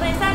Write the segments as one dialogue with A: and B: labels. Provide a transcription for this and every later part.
A: 等一。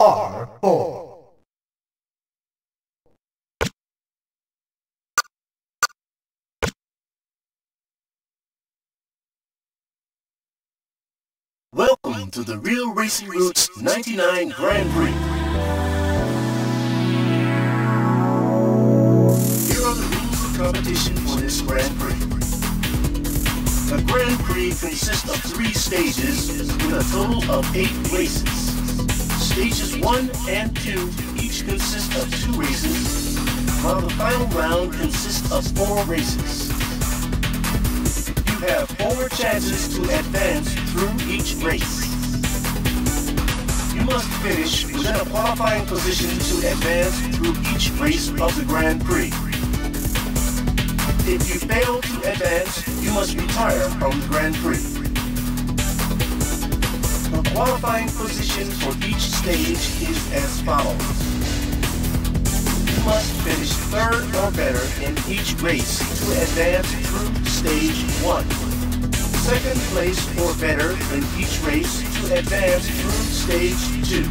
A: R4.
B: Welcome to the Real Racing Roots 99 Grand Prix. Here are the rules of competition for this Grand Prix. The Grand Prix consists of three stages with a total of eight races. Stages 1 and 2 each consist of two races, while the final round consists of four races. You have four chances to advance through each race. You must finish within a qualifying position to advance through each race of the Grand Prix. If you fail to advance, you must retire from the Grand Prix. Qualifying position for each stage is as follows. You must finish third or better in each race to advance through stage 1. Second place or better in each race to advance through stage 2.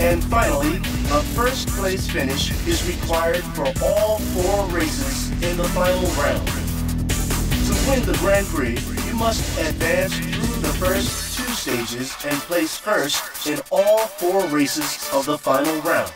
B: And finally, a first place finish is required for all four races in the final round. To win the Grand Prix, you must advance through the first stages and place first in all four races of the final round.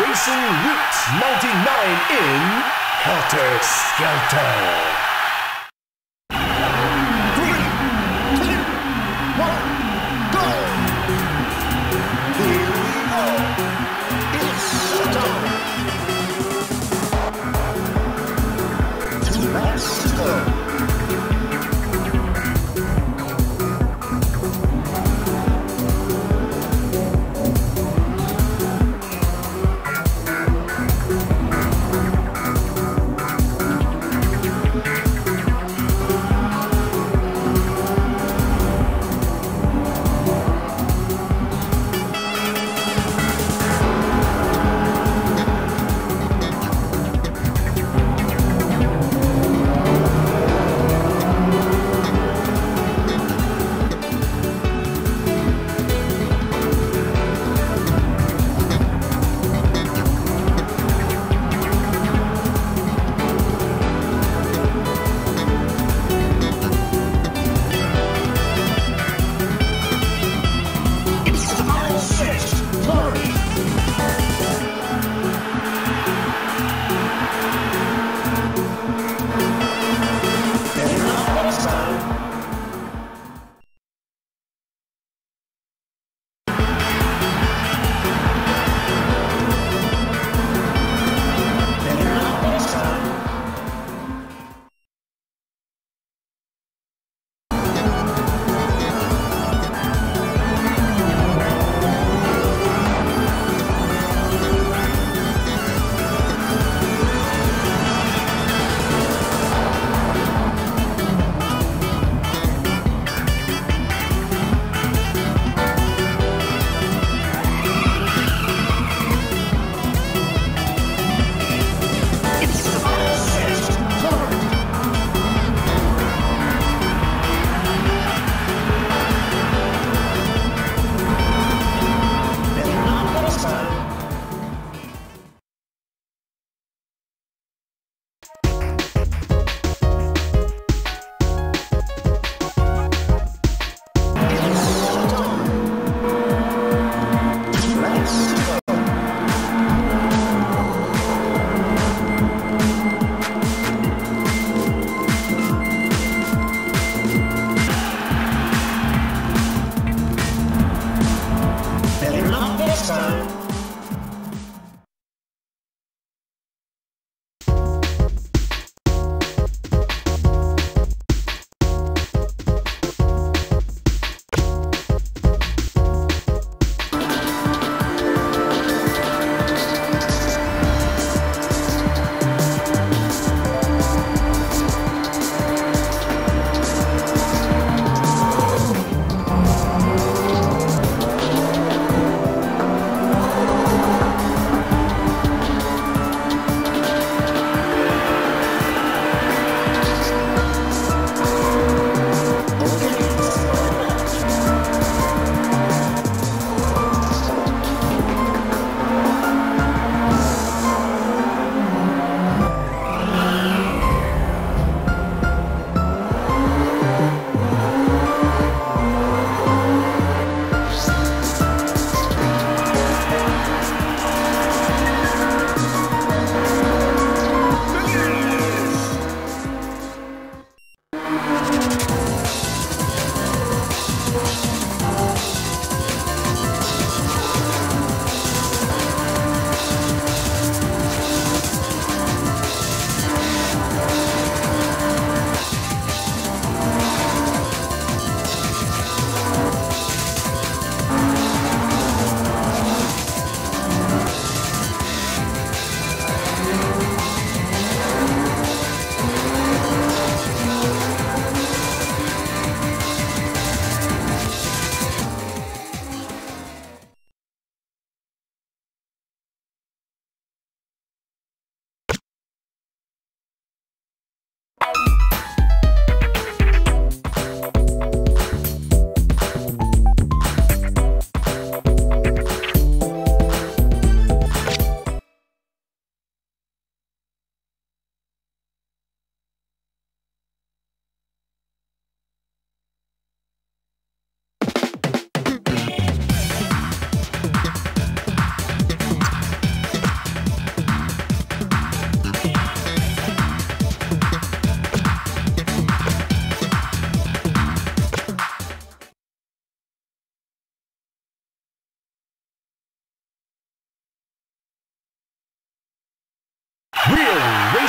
B: Racing Roots 99 in Helter Skelter.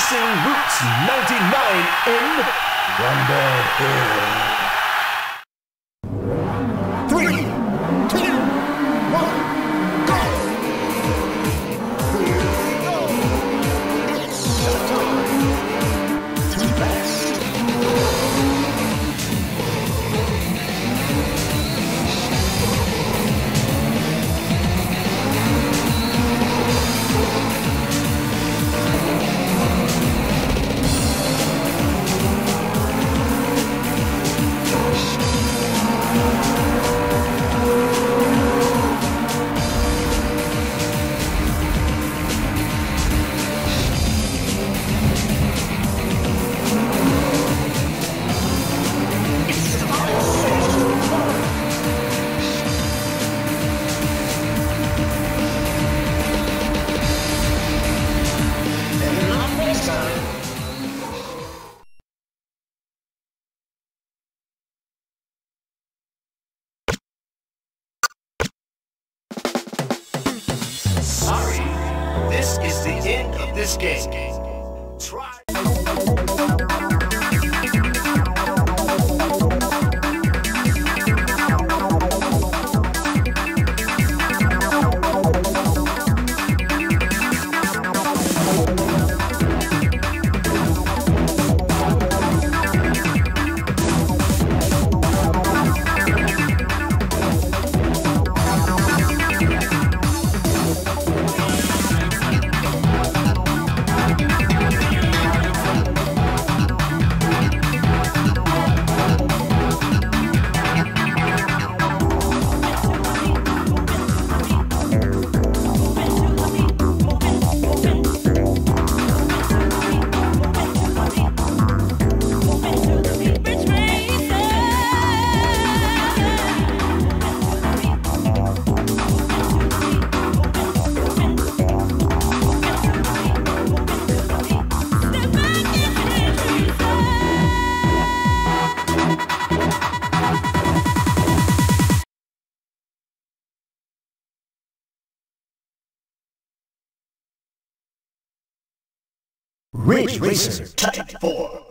A: Racing Roots 99 in Rumble Hill. Ridge Racer
B: Type 4.